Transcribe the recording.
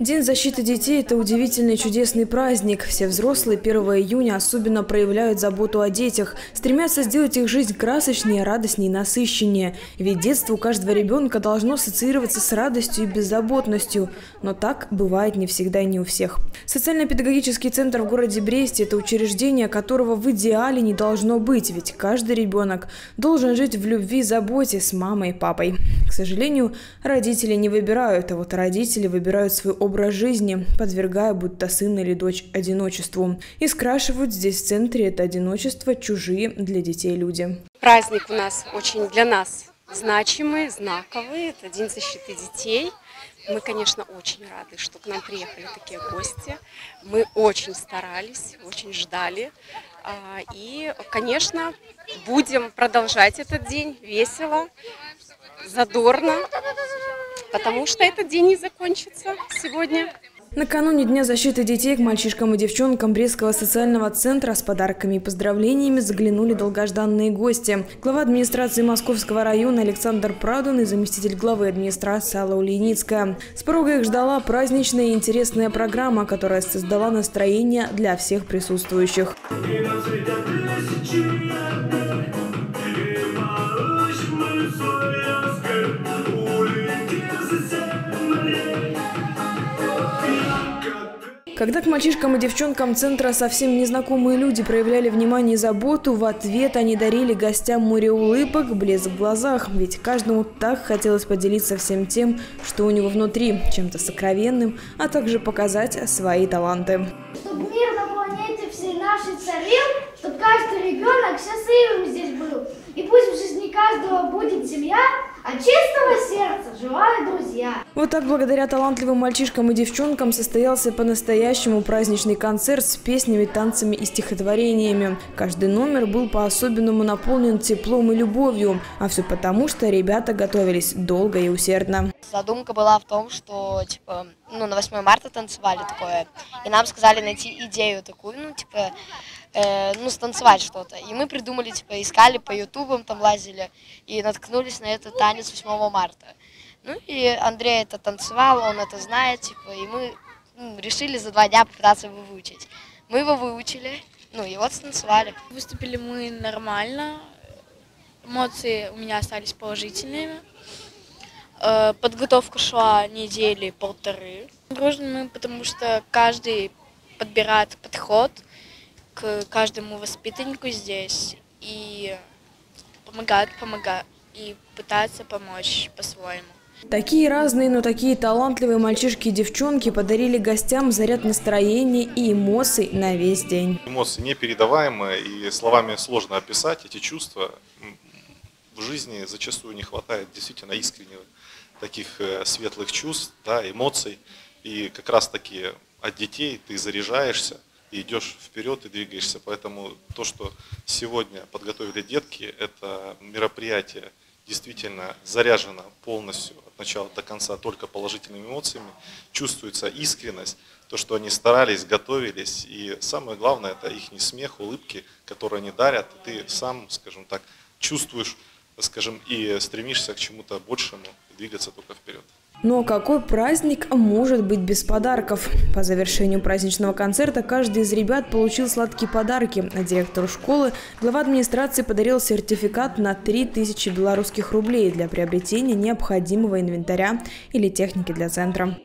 День защиты детей – это удивительный чудесный праздник. Все взрослые 1 июня особенно проявляют заботу о детях, стремятся сделать их жизнь красочнее, радостнее и насыщеннее. Ведь детство у каждого ребенка должно ассоциироваться с радостью и беззаботностью. Но так бывает не всегда и не у всех. Социально-педагогический центр в городе Бресте – это учреждение, которого в идеале не должно быть, ведь каждый ребенок должен жить в любви и заботе с мамой и папой. К сожалению, родители не выбирают, а вот родители выбирают свой образ образ жизни, подвергая будто сын или дочь одиночеству. И скрашивают здесь в центре это одиночество чужие для детей люди. Праздник у нас очень для нас значимый, знаковый. Это День защиты детей. Мы, конечно, очень рады, что к нам приехали такие гости. Мы очень старались, очень ждали. А, и, конечно, будем продолжать этот день весело, задорно потому что этот день не закончится сегодня. Накануне Дня защиты детей к мальчишкам и девчонкам Брестского социального центра с подарками и поздравлениями заглянули долгожданные гости. Глава администрации Московского района Александр Прадун и заместитель главы администрации Алла Ульяницкая. С порога их ждала праздничная и интересная программа, которая создала настроение для всех присутствующих. Когда к мальчишкам и девчонкам центра совсем незнакомые люди проявляли внимание и заботу, в ответ они дарили гостям море улыбок, блеск в глазах. Ведь каждому так хотелось поделиться всем тем, что у него внутри, чем-то сокровенным, а также показать свои таланты. Чтобы мир на планете всей нашей царил, чтобы каждый ребенок счастливым здесь был. И пусть в жизни каждого будет семья, от чистого сердца желаю, друзья. Вот так благодаря талантливым мальчишкам и девчонкам состоялся по-настоящему праздничный концерт с песнями, танцами и стихотворениями. Каждый номер был по-особенному наполнен теплом и любовью. А все потому, что ребята готовились долго и усердно. Задумка была в том, что типа, ну, на 8 марта танцевали такое. И нам сказали найти идею такую, ну, типа, э, ну, станцевать что-то. И мы придумали, типа, искали по ютубам, там лазили, и наткнулись на этот танец 8 марта. Ну, и Андрей это танцевал, он это знает, типа, и мы ну, решили за два дня попытаться его выучить. Мы его выучили, ну, и вот станцевали. Выступили мы нормально, эмоции у меня остались положительными. Э, подготовка шла недели полторы. Дружны мы, потому что каждый подбирает подход – к каждому воспитаннику здесь и помогают, помогают и пытаются помочь по-своему. Такие разные, но такие талантливые мальчишки и девчонки подарили гостям заряд настроения и эмоций на весь день. Эмоции непередаваемые, и словами сложно описать эти чувства. Жизни зачастую не хватает действительно искренних таких э, светлых чувств, да, эмоций. И как раз таки от детей ты заряжаешься, и идешь вперед и двигаешься. Поэтому то, что сегодня подготовили детки, это мероприятие действительно заряжено полностью от начала до конца только положительными эмоциями. Чувствуется искренность, то, что они старались, готовились. И самое главное, это их смех, улыбки, которые они дарят. И ты сам, скажем так, чувствуешь, скажем, и стремишься к чему-то большему, двигаться только вперед. Но какой праздник может быть без подарков? По завершению праздничного концерта каждый из ребят получил сладкие подарки, а директору школы глава администрации подарил сертификат на 3000 белорусских рублей для приобретения необходимого инвентаря или техники для центра.